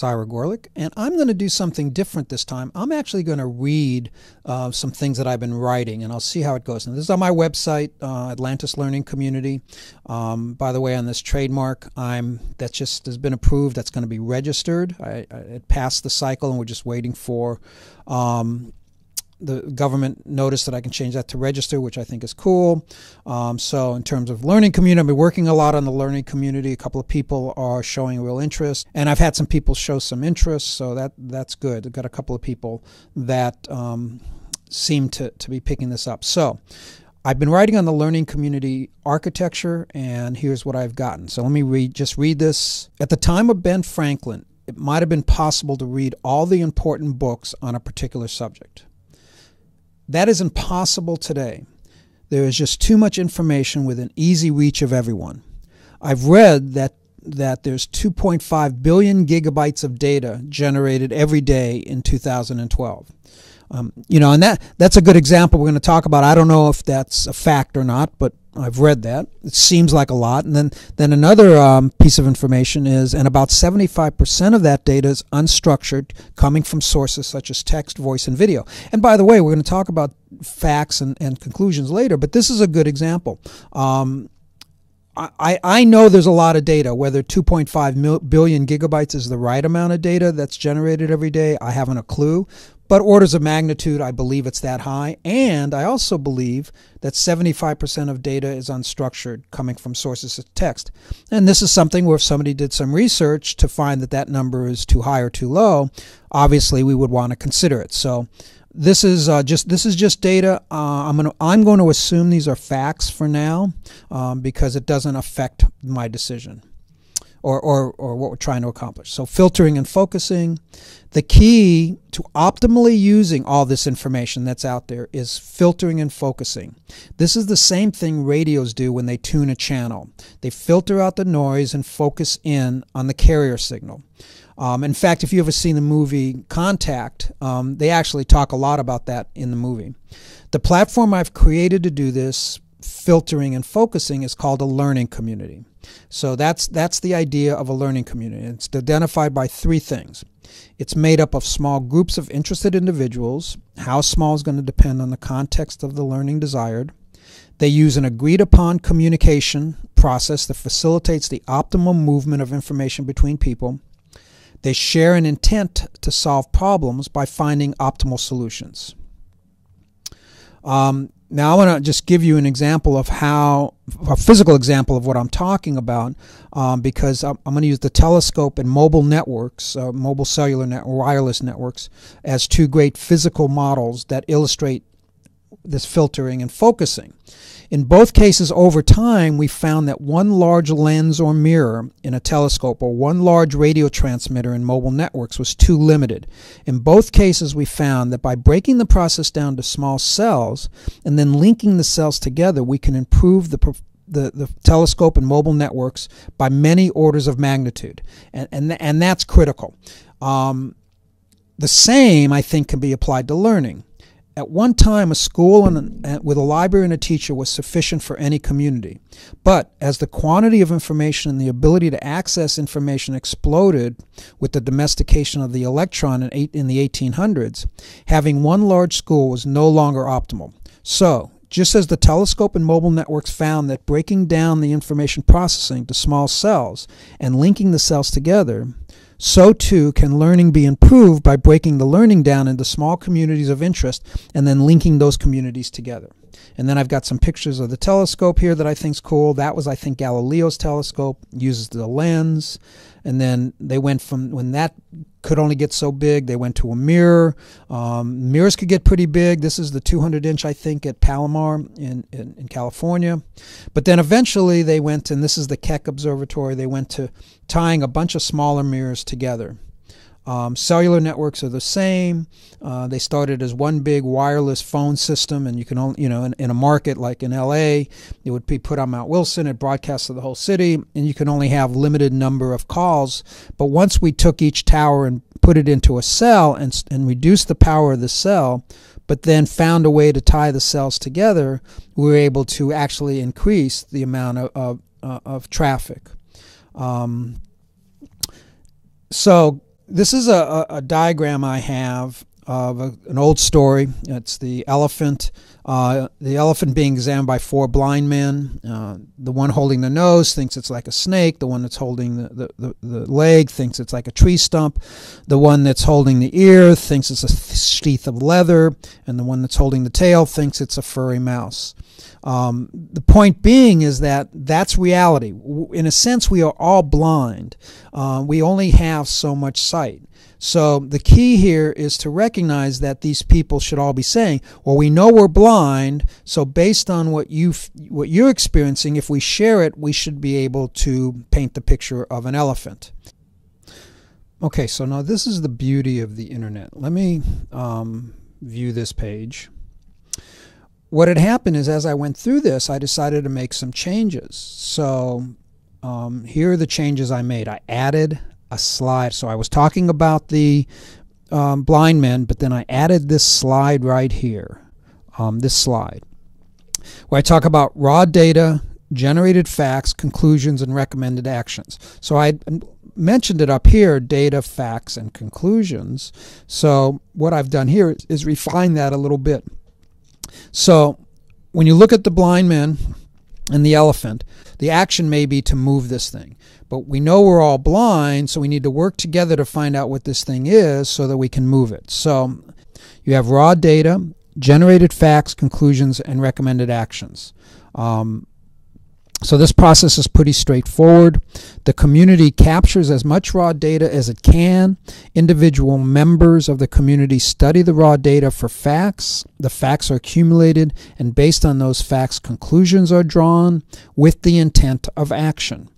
Syra Gorlick, and I'm going to do something different this time. I'm actually going to read uh, some things that I've been writing, and I'll see how it goes. And this is on my website, uh, Atlantis Learning Community. Um, by the way, on this trademark, I'm that just has been approved. That's going to be registered. I, I, it passed the cycle, and we're just waiting for um, the government noticed that I can change that to register, which I think is cool. Um, so, in terms of learning community, I've been working a lot on the learning community. A couple of people are showing real interest, and I've had some people show some interest, so that that's good. I've got a couple of people that um, seem to, to be picking this up. So, I've been writing on the learning community architecture, and here's what I've gotten. So, let me read just read this. At the time of Ben Franklin, it might have been possible to read all the important books on a particular subject. That is impossible today. There is just too much information within easy reach of everyone. I've read that that there's 2.5 billion gigabytes of data generated every day in 2012. Um, you know, and that that's a good example we're going to talk about. I don't know if that's a fact or not, but I've read that. It seems like a lot. And then, then another um, piece of information is, and about 75% of that data is unstructured, coming from sources such as text, voice, and video. And by the way, we're going to talk about facts and, and conclusions later, but this is a good example. Um, I, I know there's a lot of data. Whether 2.5 billion gigabytes is the right amount of data that's generated every day, I haven't a clue. But orders of magnitude, I believe it's that high. And I also believe that 75% of data is unstructured, coming from sources of text. And this is something where if somebody did some research to find that that number is too high or too low, obviously we would want to consider it. So this is uh, just this is just data. Uh, I'm gonna I'm going to assume these are facts for now um, because it doesn't affect my decision or, or, or what we're trying to accomplish. So, filtering and focusing. The key to optimally using all this information that's out there is filtering and focusing. This is the same thing radios do when they tune a channel. They filter out the noise and focus in on the carrier signal. Um, in fact, if you've ever seen the movie Contact, um, they actually talk a lot about that in the movie. The platform I've created to do this filtering and focusing is called a learning community. So that's that's the idea of a learning community. It's identified by three things. It's made up of small groups of interested individuals. How small is going to depend on the context of the learning desired. They use an agreed upon communication process that facilitates the optimal movement of information between people. They share an intent to solve problems by finding optimal solutions. Um, now, I want to just give you an example of how, a physical example of what I'm talking about, um, because I'm, I'm, going to use the telescope and mobile networks, uh, mobile cellular net, wireless networks, as two great physical models that illustrate this filtering and focusing. In both cases, over time, we found that one large lens or mirror in a telescope or one large radio transmitter in mobile networks was too limited. In both cases, we found that by breaking the process down to small cells and then linking the cells together, we can improve the the, the telescope and mobile networks by many orders of magnitude. And, and, and that's critical. Um, the same, I think, can be applied to learning. At one time, a school and, uh, with a library and a teacher was sufficient for any community. But as the quantity of information and the ability to access information exploded with the domestication of the electron in, eight, in the 1800s, having one large school was no longer optimal. So, just as the telescope and mobile networks found that breaking down the information processing to small cells and linking the cells together so too can learning be improved by breaking the learning down into small communities of interest and then linking those communities together. And then I've got some pictures of the telescope here that I think is cool. That was, I think, Galileo's telescope, uses the lens. And then they went from when that could only get so big, they went to a mirror. Um, mirrors could get pretty big. This is the 200 inch, I think, at Palomar in, in, in California. But then eventually they went, and this is the Keck Observatory, they went to tying a bunch of smaller mirrors together. Um, cellular networks are the same. Uh, they started as one big wireless phone system, and you can only, you know, in, in, a market like in LA, it would be put on Mount Wilson. It broadcasts to the whole city, and you can only have limited number of calls. But once we took each tower and put it into a cell and, and reduced the power of the cell, but then found a way to tie the cells together, we were able to actually increase the amount of, of, uh, of traffic. Um, so this is a, a, diagram I have of a, an old story. It's the elephant, uh, the elephant being examined by four blind men. Uh, the one holding the nose thinks it's like a snake. The one that's holding the, the, the, the, leg thinks it's like a tree stump. The one that's holding the ear thinks it's a sheath of leather. And the one that's holding the tail thinks it's a furry mouse. Um, the point being is that that's reality. In a sense, we are all blind. Uh, we only have so much sight. So the key here is to recognize that these people should all be saying, "Well, we know we're blind, so based on what you what you're experiencing, if we share it, we should be able to paint the picture of an elephant." Okay, so now this is the beauty of the internet. Let me um, view this page. What had happened is, as I went through this, I decided to make some changes. So um, here are the changes I made. I added a slide. So I was talking about the um, blind men, but then I added this slide right here, um, this slide, where I talk about raw data, generated facts, conclusions, and recommended actions. So I mentioned it up here, data, facts, and conclusions. So what I've done here is, is refine that a little bit. So when you look at the blind men and the elephant, the action may be to move this thing. But we know we're all blind, so we need to work together to find out what this thing is so that we can move it. So you have raw data, generated facts, conclusions, and recommended actions. Um, so this process is pretty straightforward. The community captures as much raw data as it can. Individual members of the community study the raw data for facts. The facts are accumulated, and based on those facts, conclusions are drawn with the intent of action.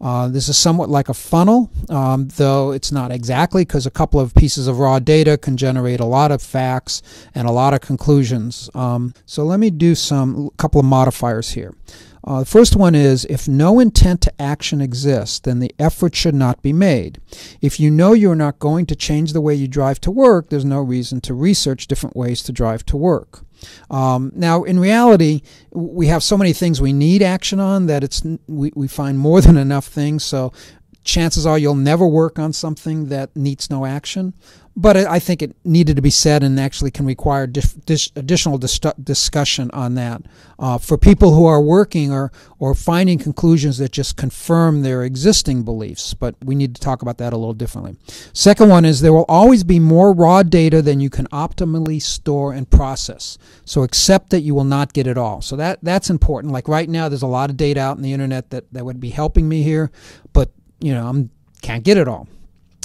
Uh, this is somewhat like a funnel, um, though it's not exactly because a couple of pieces of raw data can generate a lot of facts and a lot of conclusions. Um, so let me do some couple of modifiers here. Uh, the first one is if no intent to action exists, then the effort should not be made. If you know you're not going to change the way you drive to work, there's no reason to research different ways to drive to work. Um, now, in reality, we have so many things we need action on that it's we, we find more than enough things. So chances are you'll never work on something that needs no action. But I think it needed to be said and actually can require additional dis discussion on that uh, for people who are working or, or finding conclusions that just confirm their existing beliefs. But we need to talk about that a little differently. Second one is there will always be more raw data than you can optimally store and process. So accept that you will not get it all. So that that's important. Like right now, there's a lot of data out in the internet that, that would be helping me here, but you know, I can't get it all.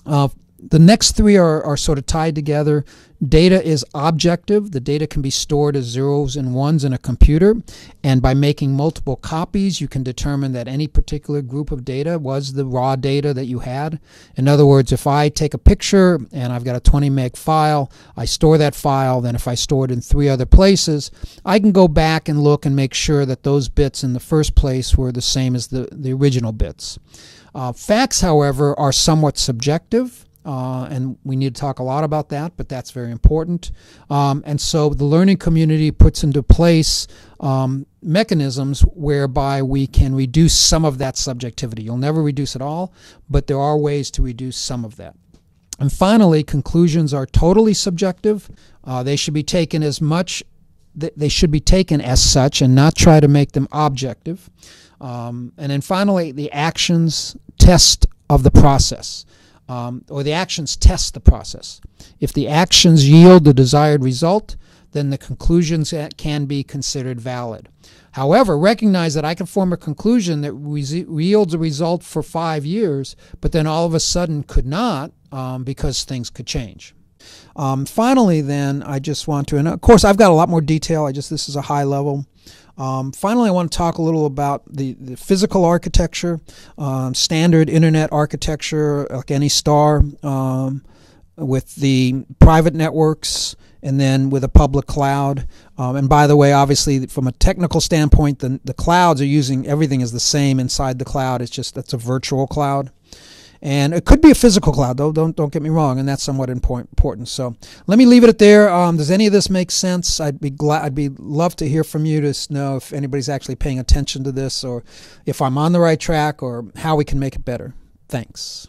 Uh, the next three are, are sort of tied together. Data is objective. The data can be stored as zeros and ones in a computer. And by making multiple copies, you can determine that any particular group of data was the raw data that you had. In other words, if I take a picture and I've got a 20 meg file, I store that file. Then if I store it in three other places, I can go back and look and make sure that those bits in the first place were the same as the, the original bits. Uh, facts, however, are somewhat subjective. Uh, and we need to talk a lot about that, but that's very important. Um, and so the learning community puts into place um, mechanisms whereby we can reduce some of that subjectivity. You'll never reduce it all, but there are ways to reduce some of that. And finally, conclusions are totally subjective. Uh, they should be taken as much, they should be taken as such and not try to make them objective. Um, and then finally, the actions test of the process um, or the actions test the process. If the actions yield the desired result, then the conclusions can be considered valid. However, recognize that I can form a conclusion that yields a result for five years, but then all of a sudden could not um, because things could change. Um, finally, then, I just want to, and of course, I've got a lot more detail. I just, this is a high level. Um, finally, I want to talk a little about the, the physical architecture, um, standard internet architecture, like any star, um, with the private networks and then with a public cloud. Um, and by the way, obviously, from a technical standpoint, the, the clouds are using everything is the same inside the cloud. It's just that's a virtual cloud and it could be a physical cloud though. Don't don't get me wrong and that's somewhat important. So let me leave it at there. Um, does any of this make sense? I'd be glad i'd be love to hear from you to know if anybody's actually paying attention to this or if i'm on the right track or how we can make it better. Thanks